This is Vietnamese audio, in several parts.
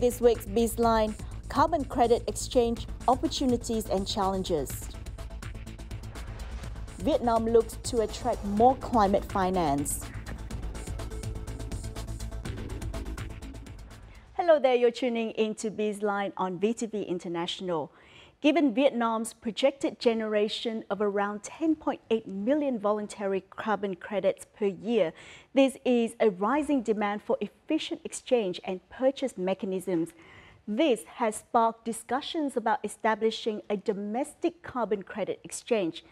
This week's Bizline, carbon credit exchange opportunities and challenges. Vietnam looks to attract more climate finance. Hello there, you're tuning into Bizline on VTV International. Given Vietnam's projected generation of around 10.8 million voluntary carbon credits per year, this is a rising demand for efficient exchange and purchase mechanisms. This has sparked discussions about establishing a domestic carbon credit exchange.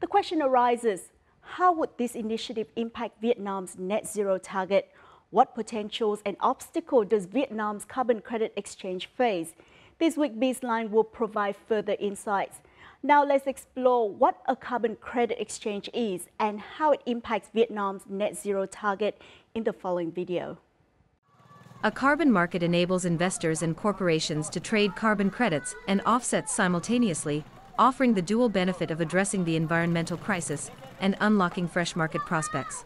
The question arises, how would this initiative impact Vietnam's net zero target? What potentials and obstacles does Vietnam's carbon credit exchange face? This week, Baseline will provide further insights. Now let's explore what a carbon credit exchange is and how it impacts Vietnam's net zero target in the following video. A carbon market enables investors and corporations to trade carbon credits and offsets simultaneously, offering the dual benefit of addressing the environmental crisis and unlocking fresh market prospects.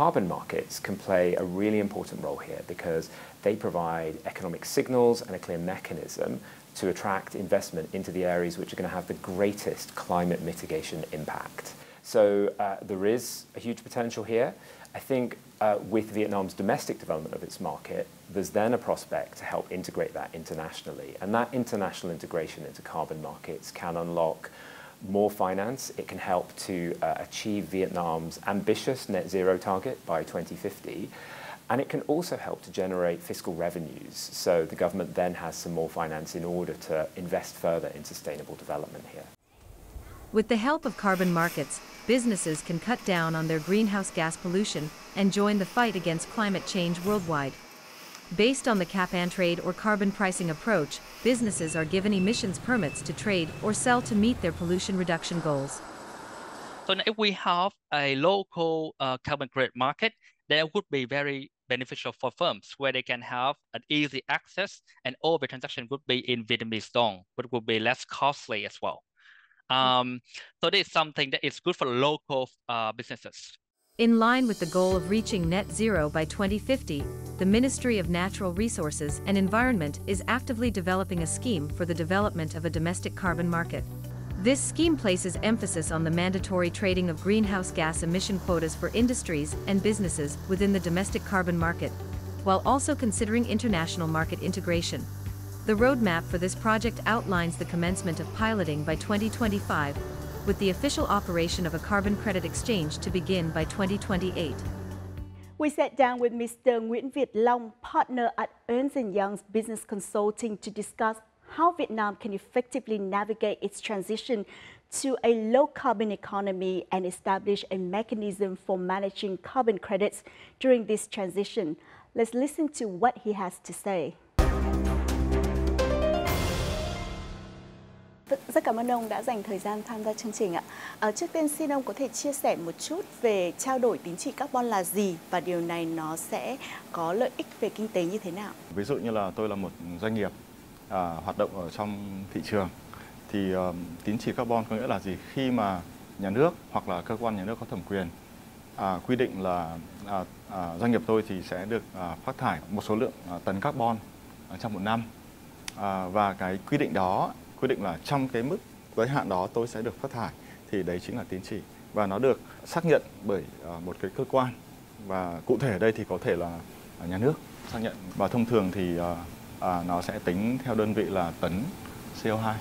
Carbon markets can play a really important role here because they provide economic signals and a clear mechanism to attract investment into the areas which are going to have the greatest climate mitigation impact. So uh, there is a huge potential here. I think uh, with Vietnam's domestic development of its market, there's then a prospect to help integrate that internationally. And that international integration into carbon markets can unlock more finance. It can help to uh, achieve Vietnam's ambitious net zero target by 2050. And it can also help to generate fiscal revenues. So the government then has some more finance in order to invest further in sustainable development here. With the help of carbon markets, businesses can cut down on their greenhouse gas pollution and join the fight against climate change worldwide. Based on the cap and trade or carbon pricing approach, businesses are given emissions permits to trade or sell to meet their pollution reduction goals. So if we have a local uh, carbon credit market, there would be very beneficial for firms where they can have an easy access and all the transaction would be in Vietnamese dong, but would be less costly as well. Um, so this is something that is good for local uh, businesses. In line with the goal of reaching net zero by 2050, the Ministry of Natural Resources and Environment is actively developing a scheme for the development of a domestic carbon market. This scheme places emphasis on the mandatory trading of greenhouse gas emission quotas for industries and businesses within the domestic carbon market, while also considering international market integration. The roadmap for this project outlines the commencement of piloting by 2025, with the official operation of a carbon credit exchange to begin by 2028. We sat down with Mr. Nguyễn Việt Long, partner at Ernst & Young's Business Consulting to discuss how Vietnam can effectively navigate its transition to a low carbon economy and establish a mechanism for managing carbon credits during this transition. Let's listen to what he has to say. Vâng, rất cảm ơn ông đã dành thời gian tham gia chương trình ạ. À, trước tiên xin ông có thể chia sẻ một chút về trao đổi tín chỉ carbon là gì và điều này nó sẽ có lợi ích về kinh tế như thế nào? Ví dụ như là tôi là một doanh nghiệp à, hoạt động ở trong thị trường thì uh, tín chỉ carbon có nghĩa là gì khi mà nhà nước hoặc là cơ quan nhà nước có thẩm quyền à, quy định là à, à, doanh nghiệp tôi thì sẽ được à, phát thải một số lượng à, tấn carbon à, trong một năm à, và cái quy định đó quy định là trong cái mức giới hạn đó tôi sẽ được phát thải thì đấy chính là tín chỉ và nó được xác nhận bởi ờ, một cái cơ quan và cụ thể ở đây thì có thể là ờ, nhà nước xác nhận và thông thường thì à, nó sẽ tính theo đơn vị là tấn CO2.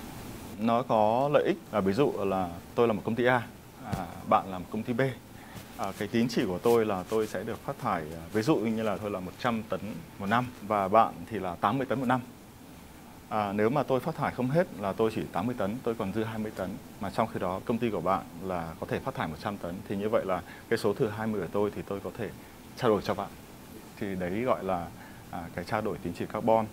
Nó có lợi ích là ví dụ là tôi là một công ty A, à, bạn là một công ty B. À, cái tín chỉ của tôi là tôi sẽ được phát thải ví dụ như là tôi là 100 tấn một năm và bạn thì là 80 tấn một năm. À, nếu mà tôi phát thải không hết là tôi chỉ 80 tấn, tôi còn dư 20 tấn. Mà trong khi đó công ty của bạn là có thể phát thải 100 tấn. Thì như vậy là cái số thừa 20 của tôi thì tôi có thể trao đổi cho bạn. Thì đấy gọi là à, cái trao đổi tín chỉ carbon.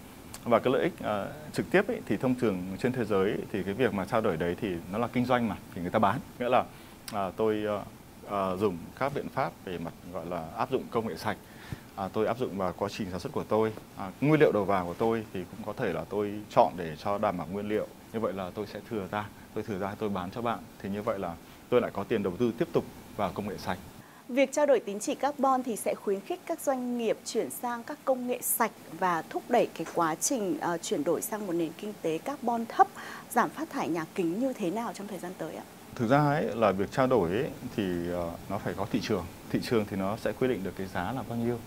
Và cái lợi ích à, trực tiếp ấy, thì thông thường trên thế giới ấy, thì cái việc mà trao đổi đấy thì nó là kinh doanh mà thì người ta bán. Nghĩa là à, tôi à, à dùng các biện pháp về mặt gọi là áp dụng công nghệ sạch à, tôi áp dụng vào quá trình sản xuất của tôi à, nguyên liệu đầu vào của tôi thì cũng có thể là tôi chọn để cho đảm bảo nguyên liệu như vậy là tôi sẽ thừa ra tôi thừa ra tôi bán cho bạn thì như vậy là tôi lại có tiền đầu tư tiếp tục vào công nghệ sạch Việc trao đổi tín chỉ carbon thì sẽ khuyến khích các doanh nghiệp chuyển sang các công nghệ sạch và thúc đẩy cái quá trình uh, chuyển đổi sang một nền kinh tế carbon thấp, giảm phát thải nhà kính như thế nào trong thời gian tới ạ? Thực ra ấy, là việc trao đổi ấy, thì uh, nó phải có thị trường. Thị trường thì nó sẽ quyết định được cái giá là bao nhiêu.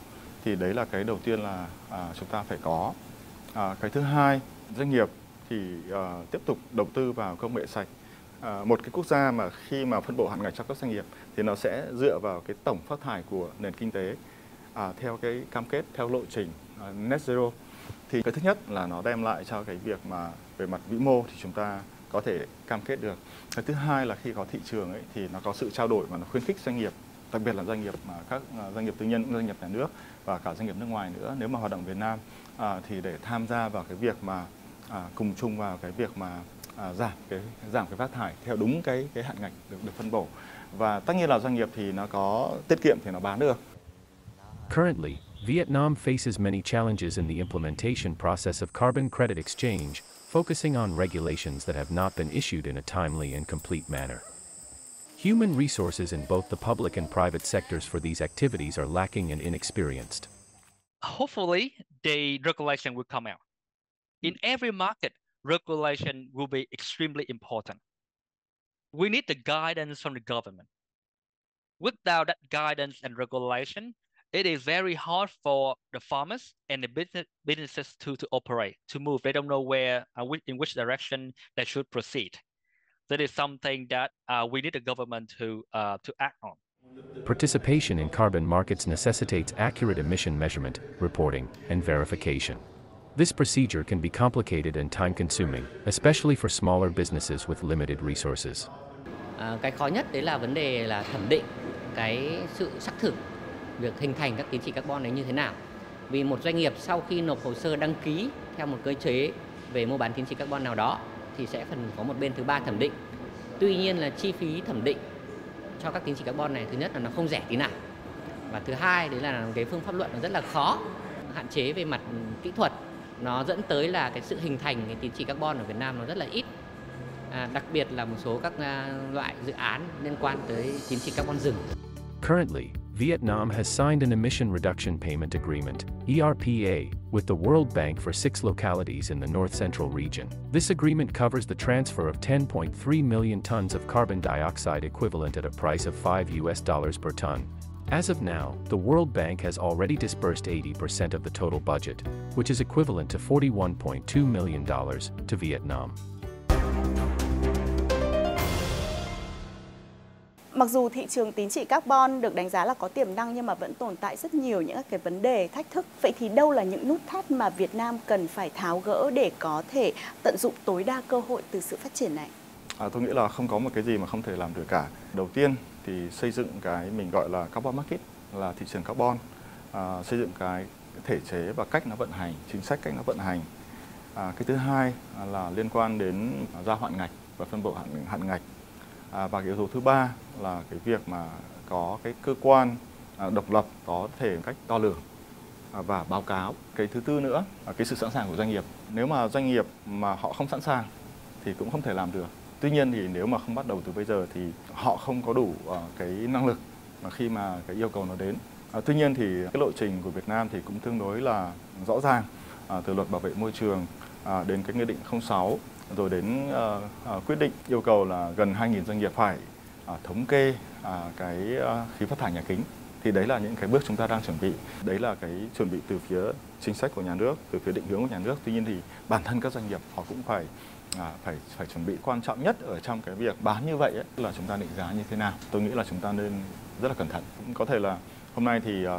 Thì đấy là cái đầu tiên là à, chúng ta phải có. à, cái thứ hai, doanh nghiệp thì à, tiếp tục đầu tư vào công nghệ sạch. À, một cái quốc gia mà khi mà phân bổ hạn ngạch cho các doanh nghiệp thì nó sẽ dựa vào cái tổng phát thải của nền kinh tế à, theo cái cam kết theo lộ trình à, net zero. Thì cái thứ nhất là nó đem lại cho cái việc mà về mặt vĩ mô thì chúng ta có thể cam kết được. Cái thứ hai là khi có thị trường ấy thì nó có sự trao đổi và nó khuyến khích doanh nghiệp đặc biệt là doanh nghiệp mà các à, doanh nghiệp tư nhân doanh nghiệp nhà nước và cả doanh nghiệp nước ngoài nữa nếu mà hoạt động Việt Nam à, thì để tham gia vào cái việc mà à, cùng chung vào cái việc mà à, giảm cái giảm cái phát thải theo đúng cái cái hạn ngạch được được phân bổ và tất nhiên là doanh nghiệp thì nó có tiết kiệm thì nó bán được. Currently, Vietnam faces many challenges in the implementation process of carbon credit exchange, focusing on regulations that have not been issued in a timely and complete manner. Human resources in both the public and private sectors for these activities are lacking and inexperienced. Hopefully, the regulation will come out. In every market, regulation will be extremely important. We need the guidance from the government. Without that guidance and regulation, it is very hard for the farmers and the business, businesses to, to operate, to move. They don't know where, uh, in which direction they should proceed. That is something that uh, we need the government to, uh, to act on. Participation in carbon markets necessitates accurate emission measurement, reporting, and verification. This procedure can be complicated and time-consuming, especially for smaller businesses with limited resources. À, cái khó nhất đấy là vấn đề là thẩm định cái sự xác thực việc hình thành các tín chỉ carbon này như thế nào. Vì một doanh nghiệp sau khi nộp hồ sơ đăng ký theo một cơ chế về mua bán tín chỉ carbon nào đó thì sẽ phần có một bên thứ ba thẩm định. Tuy nhiên là chi phí thẩm định cho các tín chỉ carbon này thứ nhất là nó không rẻ tí nào. Và thứ hai đấy là cái phương pháp luận nó rất là khó, hạn chế về mặt kỹ thuật nó dẫn tới là cái sự hình thành cái tín chỉ carbon ở Việt Nam nó rất là ít à, đặc biệt là một số các à, loại dự án liên quan tới tín chỉ carbon rừng. Currently, Vietnam has signed an emission reduction payment agreement, ERPA, with the World Bank for six localities in the north central region. This agreement covers the transfer of 10.3 million tons of carbon dioxide equivalent at a price of 5 US dollars per ton, as of now, the World Bank has already disbursed 80% of the total budget, which is equivalent to $41.2 million to Vietnam. Mặc dù thị trường tín chỉ carbon được đánh giá là có tiềm năng nhưng mà vẫn tồn tại rất nhiều những cái vấn đề thách thức. Vậy thì đâu là những nút thắt mà Việt Nam cần phải tháo gỡ để có thể tận dụng tối đa cơ hội từ sự phát triển này? À, tôi nghĩ là không có một cái gì mà không thể làm được cả. Đầu tiên thì xây dựng cái mình gọi là carbon market là thị trường carbon à, xây dựng cái thể chế và cách nó vận hành chính sách cách nó vận hành à, cái thứ hai là liên quan đến gia hạn ngạch và phân bổ hạn, hạn ngạch à, và cái yếu tố thứ ba là cái việc mà có cái cơ quan à, độc lập có thể cách đo lường à, và báo cáo. Cái thứ tư nữa là cái sự sẵn sàng của doanh nghiệp. Nếu mà doanh nghiệp mà họ không sẵn sàng thì cũng không thể làm được. Tuy nhiên thì nếu mà không bắt đầu từ bây giờ thì họ không có đủ uh, cái năng lực mà khi mà cái yêu cầu nó đến. À, tuy nhiên thì cái lộ trình của Việt Nam thì cũng tương đối là rõ ràng à, từ luật bảo vệ môi trường à, đến cái nghị định 06 rồi đến ờ, ờ, quyết định yêu cầu là gần 2.000 doanh nghiệp phải ờ, thống kê cái khí phát thải nhà kính. Thì đấy là những cái bước chúng ta đang chuẩn bị. Đấy là cái chuẩn bị từ phía chính sách của nhà nước từ phía định hướng của nhà nước. Tuy nhiên thì bản thân các doanh nghiệp họ cũng phải à, phải phải chuẩn bị quan trọng nhất ở trong cái việc bán như vậy ấy, là chúng ta định giá như thế nào. Tôi nghĩ là chúng ta nên rất là cẩn thận. Cũng có thể là hôm nay thì à,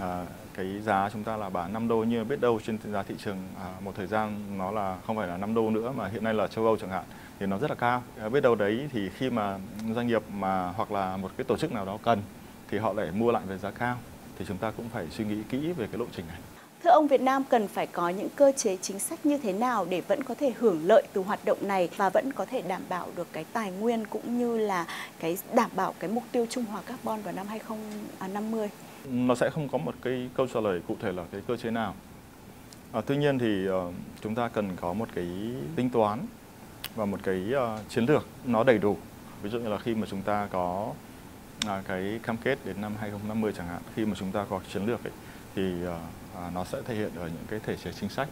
à, cái giá chúng ta là bán 5 đô như biết đâu trên giá thị trường à, một thời gian nó là không phải là 5 đô nữa mà hiện nay là châu Âu chẳng hạn thì nó rất là cao. À, biết đâu đấy thì khi mà doanh nghiệp mà hoặc là một cái tổ chức nào đó cần thì họ lại mua lại với giá cao. Thì chúng ta cũng phải suy nghĩ kỹ về cái lộ trình này. Thưa ông, Việt Nam cần phải có những cơ chế chính sách như thế nào để vẫn có thể hưởng lợi từ hoạt động này và vẫn có thể đảm bảo được cái tài nguyên cũng như là cái đảm bảo cái mục tiêu trung hòa carbon vào năm 2050? À, nó sẽ không có một cái câu trả lời cụ thể là cái cơ chế nào. À, tuy nhiên thì uh, chúng ta cần có một cái tính toán và một cái uh, chiến lược nó đầy đủ. Ví dụ như là khi mà chúng ta có uh, cái cam kết đến năm 2050 chẳng hạn khi mà chúng ta có chiến lược ấy, thì ờ, à, nó sẽ thể hiện ở những cái thể chế chính sách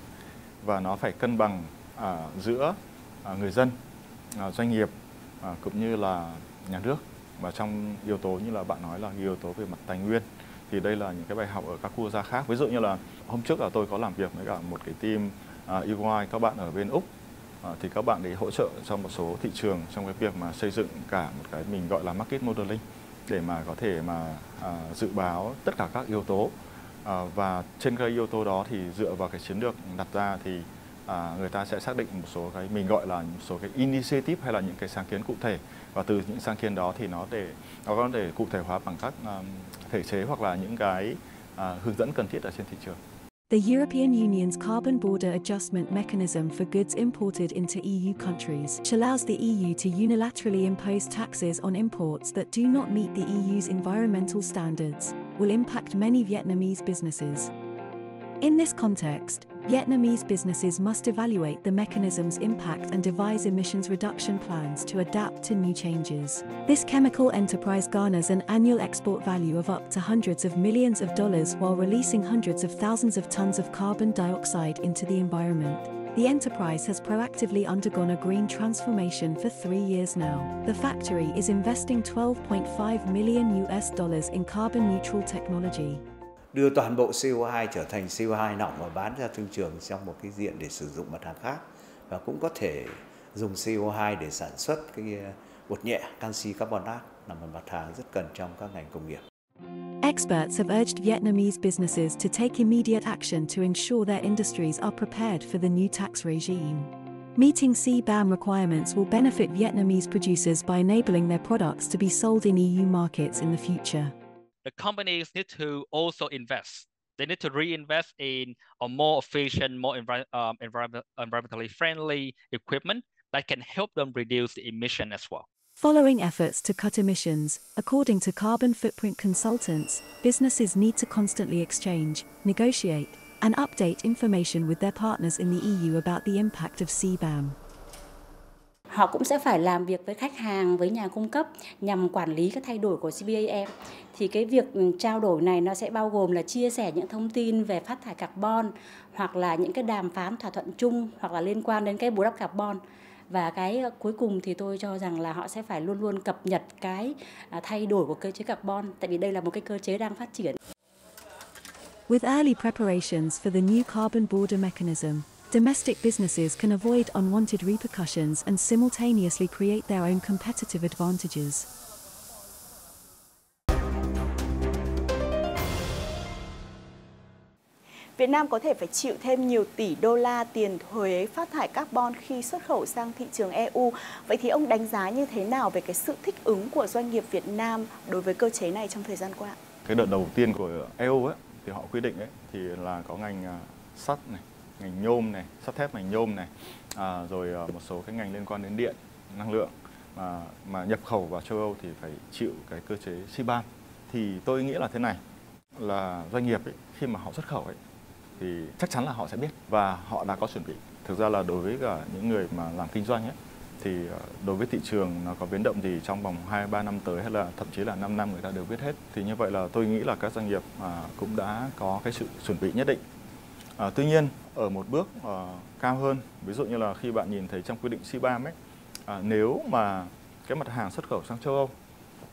và nó phải cân bằng à, giữa à, người dân, à, doanh nghiệp à, cũng như là nhà nước. Và trong yếu tố như là bạn nói là yếu tố về mặt tài nguyên thì đây là những cái bài học ở các quốc gia khác. Ví dụ như là hôm trước là tôi có làm việc với cả một cái team à, uh, EY các bạn ở bên úc. Uh, thì các bạn để hỗ trợ cho một số thị trường trong cái việc mà xây dựng cả một cái mình gọi là market modeling để mà có thể mà uh, dự báo tất cả các yếu tố. Ờ, và trên cái yếu tố đó thì dựa vào cái chiến lược đặt ra thì à, người ta sẽ xác định một số cái mình gọi là một số cái initiative hay là những cái sáng kiến cụ thể và từ những sáng kiến đó thì nó để nó có thể cụ thể hóa bằng các um, thể chế hoặc là những cái uh, hướng dẫn cần thiết ở trên thị trường. The European Union's carbon border adjustment mechanism for goods imported into EU countries which allows the EU to unilaterally impose taxes on imports that do not meet the EU's environmental standards, will impact many Vietnamese businesses. In this context, Vietnamese businesses must evaluate the mechanism's impact and devise emissions reduction plans to adapt to new changes. This chemical enterprise garners an annual export value of up to hundreds of millions of dollars while releasing hundreds of thousands of tons of carbon dioxide into the environment. The enterprise has proactively undergone a green transformation for three years now. The factory is investing 12.5 million US dollars in carbon neutral technology. Đưa toàn bộ CO2 trở thành CO2 nỏng và bán ra thương trường trong một cái diện để sử dụng mặt hàng khác và cũng có thể dùng CO2 để sản xuất cái ờ, bột nhẹ, canxi carbonate là một mặt hàng rất cần trong các ngành công nghiệp. Experts have urged Vietnamese businesses to take immediate action to ensure their industries are prepared for the new tax regime. Meeting CBAM requirements will benefit Vietnamese producers by enabling their products to be sold in EU markets in the future. The companies need to also invest. They need to reinvest in a more efficient, more um, environment, environmentally friendly equipment that can help them reduce the emission as well. Following efforts to cut emissions, according to carbon footprint consultants, businesses need to constantly exchange, negotiate, and update information with their partners in the EU about the impact of CBAM. Họ cũng sẽ phải làm việc với khách hàng với nhà cung cấp nhằm quản lý các thay đổi của CBAM thì cái việc ừ, trao đổi này nó sẽ bao gồm là chia sẻ những thông tin về phát thải carbon hoặc là những cái đàm phán thỏa thuận chung hoặc là liên quan đến cái bù đắp carbon và cái ờ, cuối cùng thì tôi cho rằng là họ sẽ phải luôn luôn cập nhật cái à, thay đổi của cơ chế carbon tại vì đây là một cái cơ chế đang phát triển. With early preparations for the new carbon border mechanism, domestic businesses can avoid unwanted repercussions and simultaneously create their own competitive advantages. Việt Nam có thể phải chịu thêm nhiều tỷ đô la tiền thuế phát thải carbon khi xuất khẩu sang thị trường EU. Vậy thì ông đánh giá như thế nào về cái sự thích ứng của doanh nghiệp Việt Nam đối với cơ chế này trong thời gian qua? Cái đợt đầu tiên của EU ấy thì họ quy định ấy thì là có ngành à, sắt này, ngành nhôm này, sắt thép ngành nhôm này, à, rồi à, một số cái ngành liên quan đến điện, năng lượng mà mà nhập khẩu vào châu Âu thì phải chịu cái cơ chế CBAM. Thì tôi nghĩ là thế này là doanh nghiệp ấy, khi mà họ xuất khẩu ấy thì chắc chắn là họ sẽ biết và họ đã có chuẩn bị. Thực ra là đối với cả những người mà làm kinh doanh ấy thì à, đối với thị trường nó có biến động gì trong vòng 2 3 năm tới hay là thậm chí là 5 năm người ta đều biết hết. Thì như vậy là tôi nghĩ là các doanh nghiệp à, cũng đã có cái sự chuẩn bị nhất định. À, tuy nhiên ở một bước à, cao hơn, ví dụ như là khi bạn nhìn thấy trong quy định CBAM ấy, à, nếu mà cái mặt hàng xuất khẩu sang châu Âu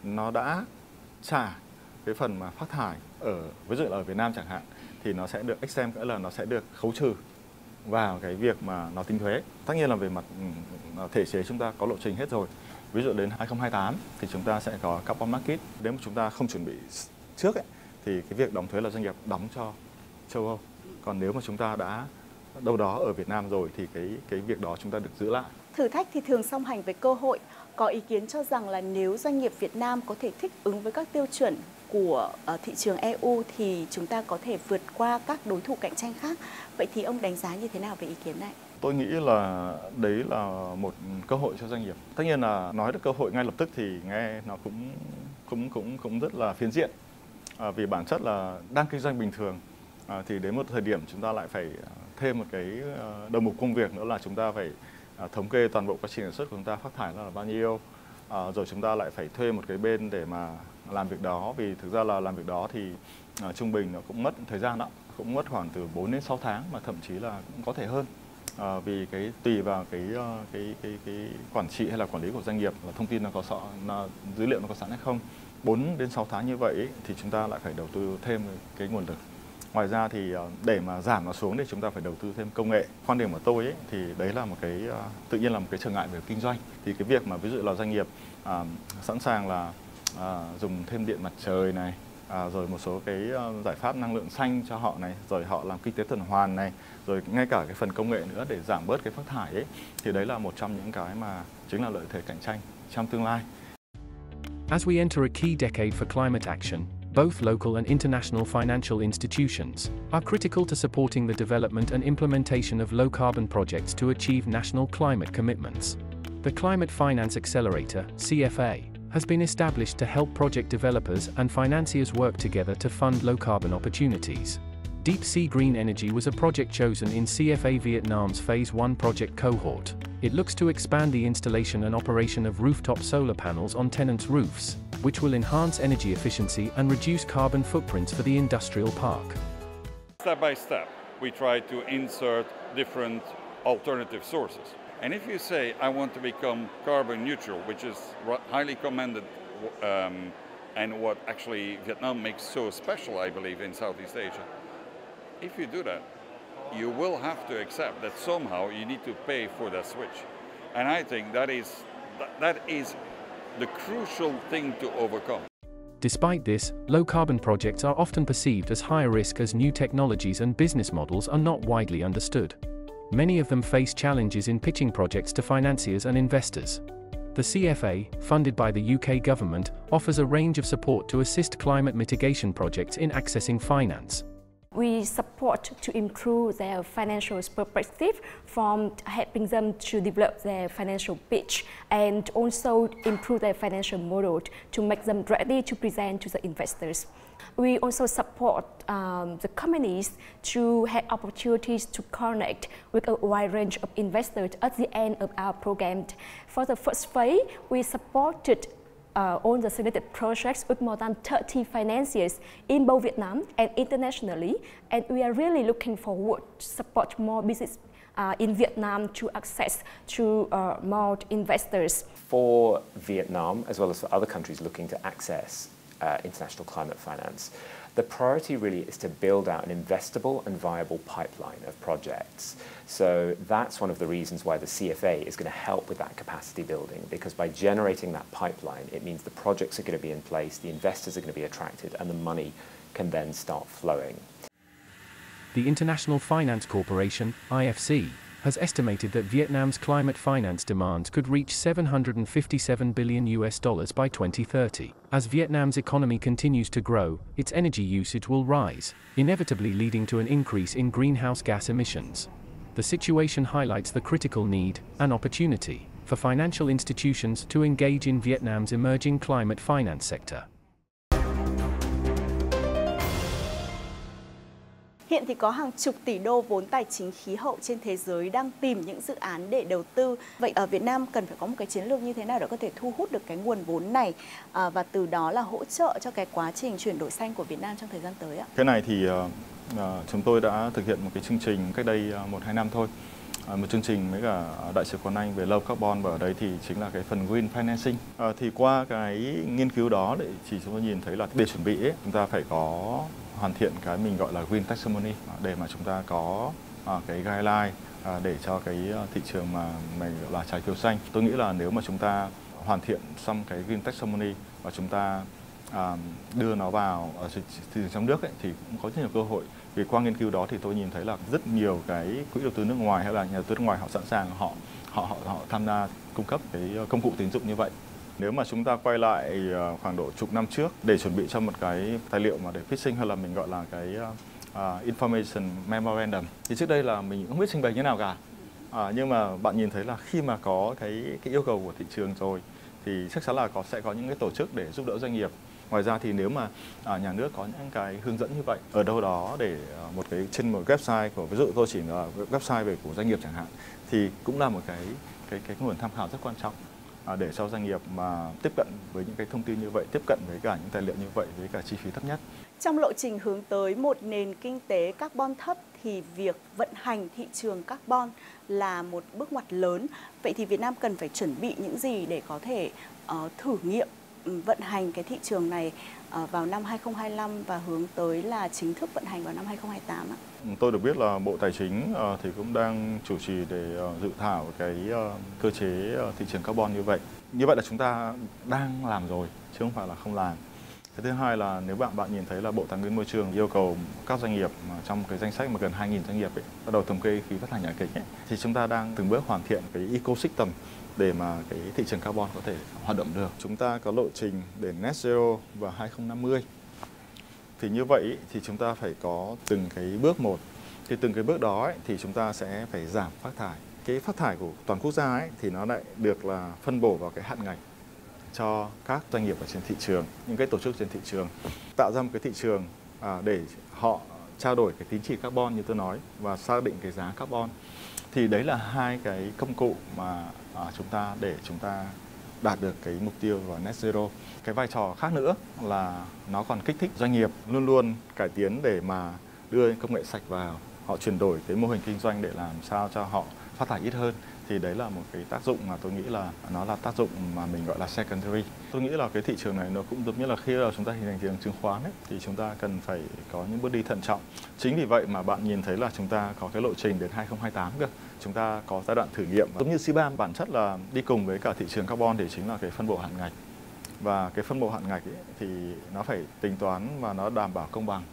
nó đã trả cái phần mà phát thải ở ví dụ là ở Việt Nam chẳng hạn thì nó sẽ được xem nghĩa là nó sẽ được khấu trừ vào cái việc mà nó tính thuế. Tất nhiên là về mặt ừ, ừ, thể chế chúng ta có lộ trình hết rồi. Ví dụ đến 2028 thì chúng ta sẽ có carbon market. Nếu mà chúng ta không chuẩn bị trước ấy, thì cái việc đóng thuế là doanh nghiệp đóng cho châu Âu. Còn nếu mà chúng ta đã đâu đó ở Việt Nam rồi thì cái cái việc đó chúng ta được giữ lại. Thử thách thì thường song hành với cơ hội. Có ý kiến cho rằng là nếu doanh nghiệp Việt Nam có thể thích ứng với các tiêu chuẩn của uh, thị trường EU thì chúng ta có thể vượt qua các đối thủ cạnh tranh khác. Vậy thì ông đánh giá như thế nào về ý kiến này? Tôi nghĩ là đấy là một cơ hội cho doanh nghiệp. Tất nhiên là nói được cơ hội ngay lập tức thì nghe nó cũng cũng cũng cũng rất là phiến diện. À, vì bản chất là đang kinh doanh bình thường à, thì đến một thời điểm chúng ta lại phải ờ, thêm một cái ờ, đầu mục công việc nữa là chúng ta phải à, thống kê toàn bộ quá trình sản xuất của chúng ta phát thải là bao nhiêu. À, rồi chúng ta lại phải thuê một cái bên để mà làm việc đó. Vì thực ra là làm việc đó thì à, trung bình nó cũng mất thời gian đó cũng mất khoảng từ 4 đến 6 tháng mà thậm chí là cũng có thể hơn. À, vì cái tùy vào cái, cái cái cái quản trị hay là quản lý của doanh nghiệp là thông tin nó có sọ nó, dữ liệu nó có sẵn hay không. 4 đến 6 tháng như vậy thì chúng ta lại phải đầu tư thêm cái nguồn lực ngoài ra thì ờ, để mà giảm nó xuống thì chúng ta phải đầu tư thêm công nghệ quan điểm của tôi ấy, thì đấy là một cái ờ, tự nhiên là một cái trở ngại về kinh doanh thì cái việc mà ví dụ là doanh nghiệp à, sẵn sàng là à, dùng thêm điện mặt trời này à, rồi một số cái giải pháp năng lượng xanh cho họ này rồi họ làm kinh tế tuần hoàn này rồi ngay cả cái phần công nghệ nữa để giảm bớt cái phát thải ấy thì đấy là một trong những cái mà chính là lợi thế cạnh tranh trong tương lai. As we enter a key decade for climate action, both local and international financial institutions are critical to supporting the development and implementation of low carbon projects to achieve national climate commitments. The Climate Finance Accelerator, CFA, has been established to help project developers and financiers work together to fund low carbon opportunities. Deep Sea Green Energy was a project chosen in CFA Vietnam's Phase 1 project cohort. It looks to expand the installation and operation of rooftop solar panels on tenants' roofs, which will enhance energy efficiency and reduce carbon footprints for the industrial park. Step by step, we try to insert different alternative sources. And if you say, I want to become carbon neutral, which is highly commended um, and what actually Vietnam makes so special, I believe, in Southeast Asia, if you do that, you will have to accept that somehow you need to pay for that switch. And I think that is, that is the crucial thing to overcome. Despite this, low carbon projects are often perceived as higher risk as new technologies and business models are not widely understood. Many of them face challenges in pitching projects to financiers and investors. The CFA, funded by the UK government, offers a range of support to assist climate mitigation projects in accessing finance. We support to improve their financial perspective from helping them to develop their financial pitch and also improve their financial model to make them ready to present to the investors. We also support um, the companies to have opportunities to connect with a wide range of investors at the end of our program. For the first phase, we supported uh, all the selected projects with more than 30 financiers in both Vietnam and internationally. And we are really looking forward to support more business uh, in Vietnam to access to uh, more investors. For Vietnam, as well as for other countries looking to access uh, international climate finance, the priority really is to build out an investable and viable pipeline of projects. So that's one of the reasons why the CFA is going to help with that capacity building, because by generating that pipeline, it means the projects are going to be in place, the investors are going to be attracted, and the money can then start flowing. The International Finance Corporation, IFC, has estimated that Vietnam's climate finance demands could reach 757 billion US dollars by 2030. As Vietnam's economy continues to grow, its energy usage will rise, inevitably leading to an increase in greenhouse gas emissions. The situation highlights the critical need and opportunity for financial institutions to engage in Vietnam's emerging climate finance sector. Hiện thì có hàng chục tỷ đô vốn tài chính khí hậu trên thế giới đang tìm những dự án để đầu tư. Vậy ở Việt Nam cần phải có một cái chiến lược như thế nào để có thể thu hút được cái nguồn vốn này à, và từ đó là hỗ trợ cho cái quá trình chuyển đổi xanh của Việt Nam trong thời gian tới ạ? Cái này thì uh, chúng tôi đã thực hiện một cái chương trình cách đây ờ, một hai năm thôi. Một chương trình với cả đại sứ quán Anh về low carbon và ở đấy thì chính là cái phần green financing. À, thì qua cái nghiên cứu đó để chỉ chúng tôi nhìn thấy là để chuẩn bị ấy, chúng ta phải có hoàn thiện cái mình gọi là green taxonomy à, để mà chúng ta có à, cái guideline à, để cho cái thị trường mà mình gọi là trái phiếu xanh. Tôi nghĩ là nếu mà chúng ta hoàn thiện xong cái green taxonomy và chúng ta à, đưa nó vào ở thị trường trong nước ấy, thì cũng có rất nhiều cơ hội vì qua nghiên cứu đó thì tôi nhìn thấy là rất nhiều cái quỹ đầu tư nước ngoài hay là nhà đầu tư nước ngoài họ sẵn sàng họ họ họ, họ tham gia cung cấp cái công cụ tín dụng như vậy nếu mà chúng ta quay lại ờ, khoảng độ chục năm trước để chuẩn bị cho một cái tài liệu mà để pitching hay là mình gọi là cái uh, information memorandum thì trước đây là mình không biết trình bày như nào cả. À, nhưng mà bạn nhìn thấy là khi mà có cái cái yêu cầu của thị trường rồi thì chắc chắn là có sẽ có những cái tổ chức để giúp đỡ doanh nghiệp. Ngoài ra thì nếu mà à, nhà nước có những cái hướng dẫn như vậy ở đâu đó để à, một cái trên một website của ví dụ tôi chỉ là website về của doanh nghiệp chẳng hạn thì cũng là một cái cái cái nguồn tham khảo rất quan trọng. À, để cho doanh nghiệp mà tiếp cận với những cái thông tin như vậy, tiếp cận với cả những tài liệu như vậy với cả chi phí thấp nhất. Trong lộ trình hướng tới một nền kinh tế carbon thấp thì việc vận hành thị trường carbon là một bước ngoặt lớn. Vậy thì Việt Nam cần phải chuẩn bị những gì để có thể uh, thử nghiệm ừ, vận hành cái thị trường này À, vào năm 2025 và hướng tới là chính thức vận hành vào năm 2028 ạ? Ừ, tôi được biết là Bộ Tài chính à, thì cũng đang chủ trì để à, dự thảo cái cơ chế thị trường carbon như vậy. Như vậy là chúng ta đang làm rồi chứ không phải là không làm. Cái thứ hai là nếu bạn bạn nhìn thấy là Bộ Tài nguyên Môi trường yêu cầu các doanh nghiệp trong cái danh sách mà gần 2.000 doanh nghiệp ấy, bắt đầu thống kê khí phát thải nhà kính ấy, thì chúng ta đang từng bước hoàn thiện cái ecosystem để mà cái thị trường carbon có thể hoạt động được. Chúng ta có lộ trình để net zero vào 2050. Thì như vậy thì chúng ta phải có từng cái bước một. Thì từng cái bước đó ấy, thì chúng ta sẽ phải giảm phát thải. Cái phát thải của toàn quốc gia ấy, thì nó lại được là phân bổ vào cái hạn ngạch cho các doanh nghiệp ở trên thị trường, những cái tổ chức trên thị trường tạo ra một cái thị trường à, để họ trao đổi cái tín chỉ carbon như tôi nói và xác định cái giá carbon thì đấy là hai cái công cụ mà à, chúng ta để chúng ta đạt được cái mục tiêu vào net zero. Cái vai trò khác nữa là nó còn kích thích doanh nghiệp luôn luôn cải tiến để mà đưa công nghệ sạch vào, họ chuyển đổi cái mô hình kinh doanh để làm sao cho họ phát thải ít hơn thì đấy là một cái tác dụng mà tôi nghĩ là nó là tác dụng mà mình gọi là secondary. Tôi nghĩ là cái thị trường này nó cũng giống như là khi là chúng ta hình thành thị trường chứng khoán ấy, thì chúng ta cần phải có những bước đi thận trọng. Chính vì vậy mà bạn nhìn thấy là chúng ta có cái lộ trình đến 2028 cơ. Chúng ta có giai đoạn thử nghiệm. Giống như CBAM bản chất là đi cùng với cả thị trường carbon thì chính là cái phân bổ hạn ngạch. Và cái phân bổ hạn ngạch ấy, thì nó phải tính toán và nó đảm bảo công bằng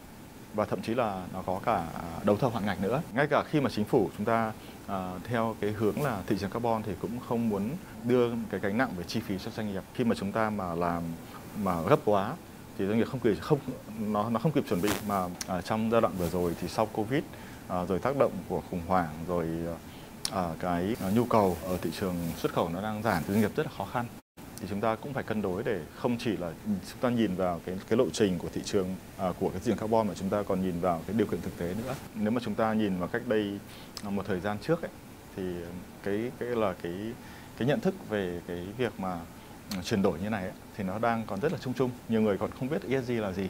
và thậm chí là nó có cả đấu thầu hạn ngạch nữa. Ngay cả khi mà chính phủ chúng ta à, theo cái hướng là thị trường carbon thì cũng không muốn đưa cái gánh nặng về chi phí cho doanh nghiệp. Khi mà chúng ta mà làm mà gấp quá thì doanh nghiệp không kịp không nó nó không kịp chuẩn bị. Mà à, trong giai đoạn vừa rồi thì sau covid à, rồi tác động của khủng hoảng rồi à, cái à, nhu cầu ở thị trường xuất khẩu nó đang giảm doanh nghiệp rất là khó khăn thì chúng ta cũng phải cân đối để không chỉ là chúng ta nhìn vào cái cái lộ trình của thị trường à, của cái thị trường carbon mà chúng ta còn nhìn vào cái điều kiện thực tế nữa. Nếu mà chúng ta nhìn vào cách đây à, một thời gian trước ấy, thì cái cái là cái cái nhận thức về cái việc mà chuyển đổi như này ấy, thì nó đang còn rất là chung chung. Nhiều người còn không biết ESG là gì,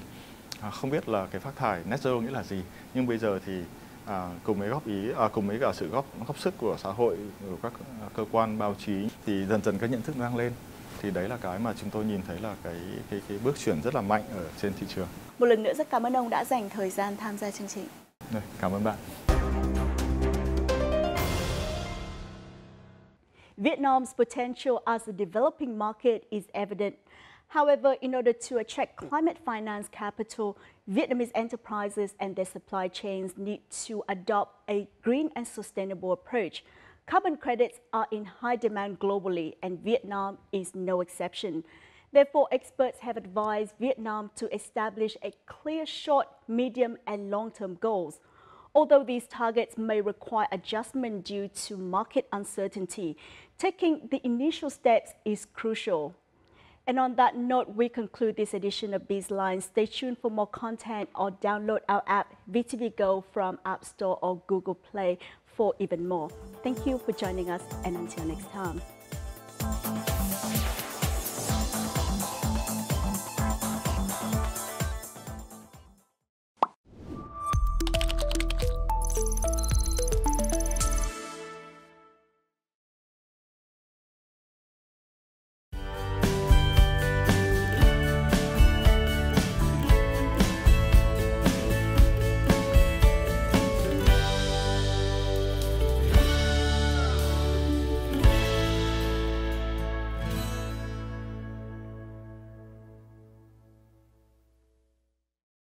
à, không biết là cái phát thải net zero nghĩa là gì. Nhưng bây giờ thì à, cùng với góp ý à, cùng với cả sự góp góp sức của xã hội của các à, cơ quan báo chí thì dần dần cái nhận thức đang lên thì đấy là cái mà chúng tôi nhìn thấy là cái cái cái bước chuyển rất là mạnh ở trên thị trường. Một lần nữa rất cảm ơn ông đã dành thời gian tham gia chương trình. Đây, cảm ơn bạn. Vietnam's potential as a developing market is evident. However, in order to attract climate finance capital, Vietnamese enterprises and their supply chains need to adopt a green and sustainable approach. Carbon credits are in high demand globally, and Vietnam is no exception. Therefore, experts have advised Vietnam to establish a clear short, medium, and long-term goals. Although these targets may require adjustment due to market uncertainty, taking the initial steps is crucial. And on that note, we conclude this edition of BizLine. Stay tuned for more content or download our app VTV Go from App Store or Google Play for even more. Thank you for joining us and until next time.